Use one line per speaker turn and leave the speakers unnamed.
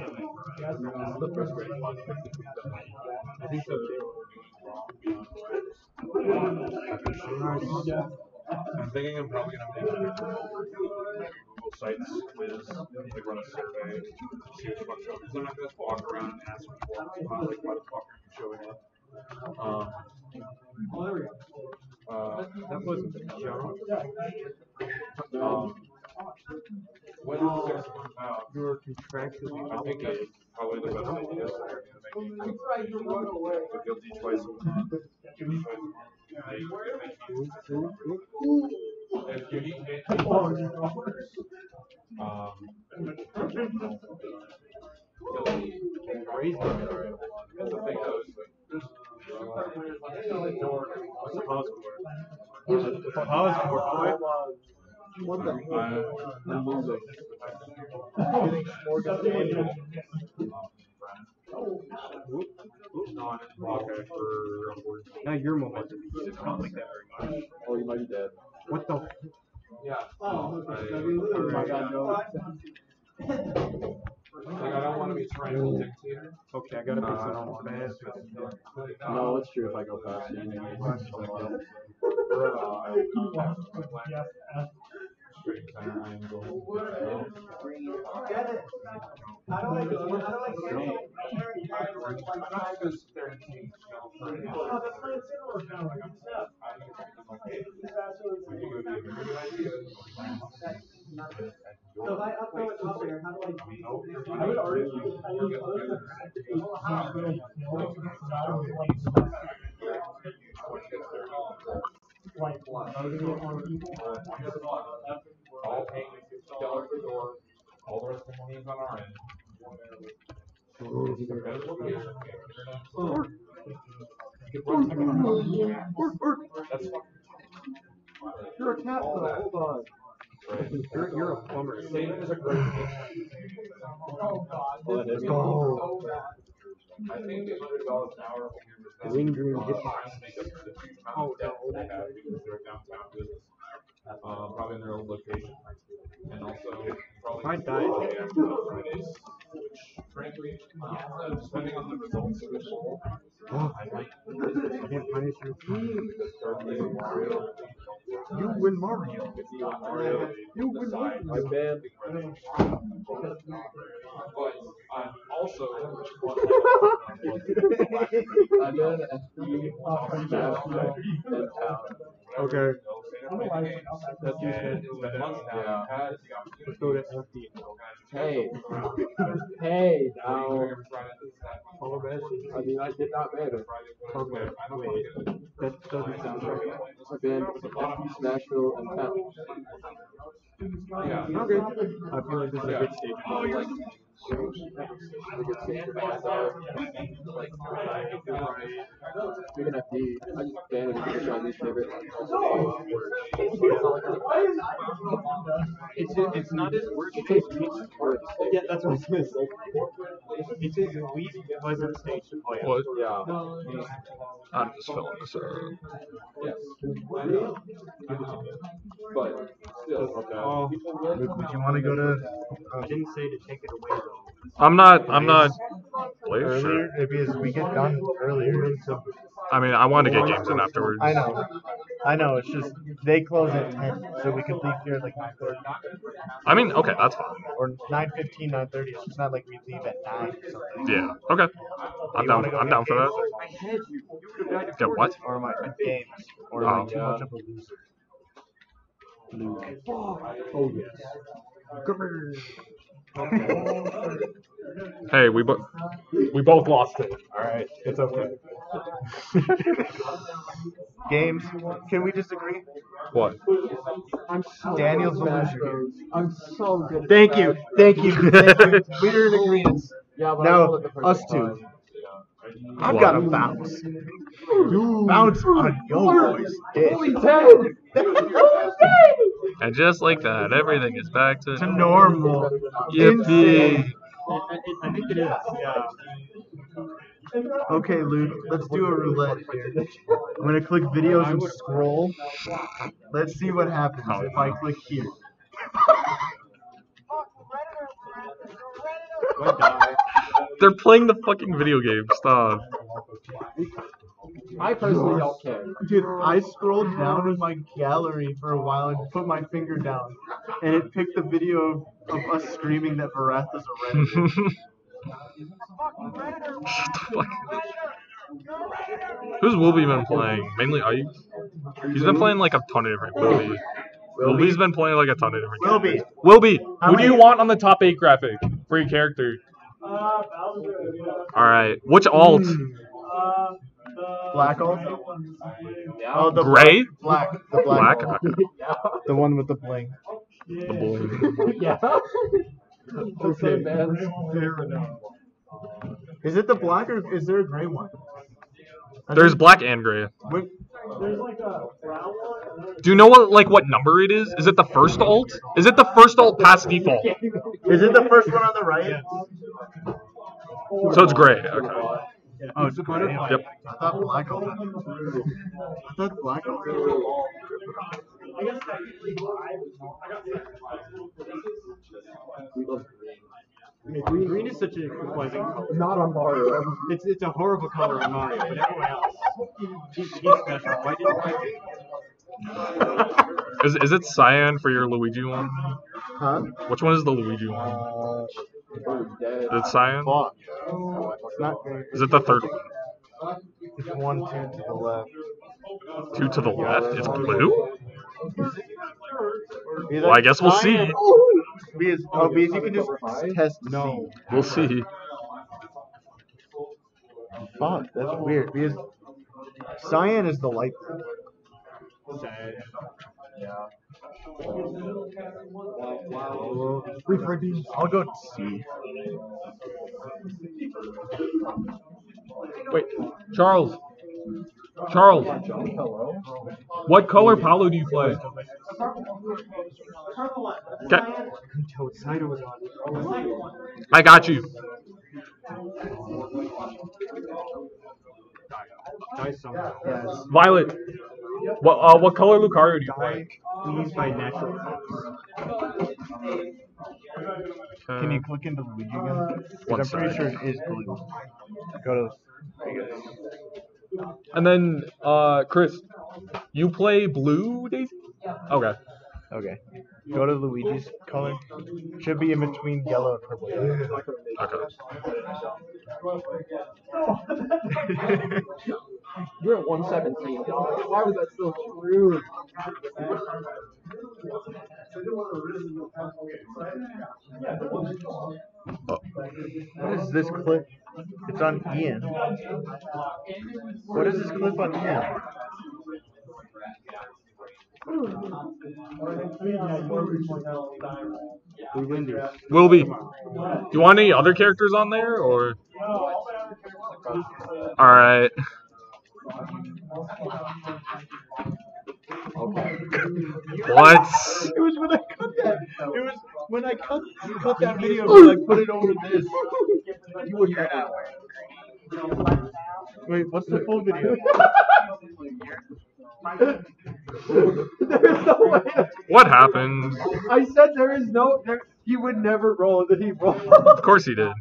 I'm thinking I'm probably gonna make Google Sites quiz, like run a survey, see what fuck's up. Because I'm not gonna just walk around and ask people, uh, like, why the fuck are you showing up? Um, uh, that was Joe. Um, when is this one out?
You are contractually
I think that's
obligated.
probably the best idea. so we're gonna make it the guilty twice a month. Guilty twice a month. They- they- If you need it. Um.
Raised them.
That's the thing though, is like.
What's the pause for? The pause for what?
For a board.
Now your momentum. It's not like that very much.
Oh, you might be dead.
What the?
Yeah.
Oh, my god, no.
Like, I don't wanna be tyrannical dictator.
Okay, I gotta fast.
No, it's true if I go you.
Because they're intentional for it.
So if I upload it up there, how do I?
I would argue. All paying fifty dollars per door, all the rest of the money is on our end. Better location, internet. You can run second- That's fine.
You're a cat though, hold on.
You're, you're a plumber.
Satan is a great thing.
Let's
go.
I think a hundred dollars an hour. will be
Green, green, hip
trying to make up for the huge amount of debt they have because they're a downtown business. Uh, probably in their old location. And also, probably.
I died.
Yeah, Fridays, which frankly, uh, depending on the results of the poll,
Oh,
I might.
I can't punish your team.
Start Mario.
You win Mario.
You want Mario,
You win
decide. But I'm also.
I'm in FD, Smashville, and Town.
Okay.
That's usually.
Yeah.
Let's go to FD.
Hey. Hey, now.
Follow that.
I mean, I did not matter.
Okay, wait. That doesn't sound right.
Was FD, Smashville, and.
Yeah.
Okay. I feel like this is a good stage.
Oh, you're.
Speaking of FD, I just banded a picture on newspaper.
It's, it's not his work.
It takes weeks for it to stay.
Yeah, that's what I was gonna say. It's his least pleasant stage to play on.
What?
Yeah.
I'm just filling this up.
Yes. But still.
Oh,
Luke, would you want to go to uh,
I didn't say to take it away though.
I'm not. I'm not. Wait,
earlier?
sure.
If Because we get done earlier. So
I mean, I want to get games in afterwards.
I know. I know. It's just they close at ten, so we could leave here at like nine thirty
I mean, okay, that's fine.
or nine fifteen, nine thirty. It's just not like we leave at nine or something.
Yeah. Okay. I'm
You
down.
wanna go
I'm
get
down for
games?
that. Get what?
Or am I games? Or am I
Oh.
too much of a loser? Luke. Oh yes.
Hey, we both we both lost it.
All right, it's okay. Games? Can we just agree?
What?
I'm so
Daniel's
good
a
at
loser.
Smash I'm so good at
Thank you, thank you, thank you. We're in agreement.
Yeah, but
Now,
rolled it the first
us two.
time.
I've
What?
got a bounce. Bounce on your boy's dick.
Holy ten!
And just like that, everything is back to
To normal.
Yippee!
I think it is. Yeah.
Okay, Luke, let's do a roulette here. I'm gonna click videos and scroll. Let's see what happens if I click here.
They're playing the fucking video game. Stop.
I personally don't care.
Dude, I scrolled down in my gallery for a while and put my finger down, and it picked the video of, of us screaming that Varath is a redditor.
Shut the fuck up. Who's Wilby been playing? Mainly Ike? He's been playing like a ton of different Wilby. Wilby's been playing like a ton of different
Wilby.
characters. Wilby,
How
who do you want on the top 8 graphic for your character?
Uh, Bowser.
Alright. Which alt?
The.
Black alt?
Yeah.
Oh, the
Gray?
Black. The black.
Black?
The one with the bling.
The boy.
yeah. okay, man.
Fair enough. Is it the black or is there a gray one? I
There's
think-
black and gray.
Wait,
There's like a brown one.
Do you know what like what number it is? Is it the first alt? Is it the first alt past default?
is it the first one on the right?
So it's gray. Okay.
Oh, it's gray.
Yep.
I thought black alt. I thought black alt.
I guess technically five is more- I got
Green, green is such a pleasant color.
Not on Mario.
It's it's a horrible color on Mario, but everyone else, he's, he's special. Why did why did-
Is is it cyan for your Luigi one?
Huh?
Which one is the Luigi one?
Uh,
Is it cyan?
fuck. It's not gray.
Is it the third one?
It's one, two to the left.
Two to the left. It's blue. Well, I guess we'll see.
Because, oh, because you can just test no.
We'll see.
Fuck, that's weird. Because cyan is the light. Yeah. I'll go C.
Wait, Charles. Charles. What color Paolo do you play? Okay. I got you. Violet. What uh what color Lucario do you play?
Please by natural colors.
Can you click into Luigi again? 'Cause
One
I'm pretty sure it is blue. Go to.
And then uh Chris, you play blue Daisy? Okay.
Okay. Go to Luigi's color. Should be in between yellow and purple.
Okay.
You're at 117. Why was that still true?
What is this clip? It's on Ian. What is this clip on Ian?
We win these.
Wilby. Do you want any other characters on there or Alright. What?
It was when I cut that. It was when I cut cut that video, but I put it over this. You would hear that way. Wait, what's the full video?
There's no way.
What happened?
I said there is no. There, he would never roll, and then he rolled.
Of course he did.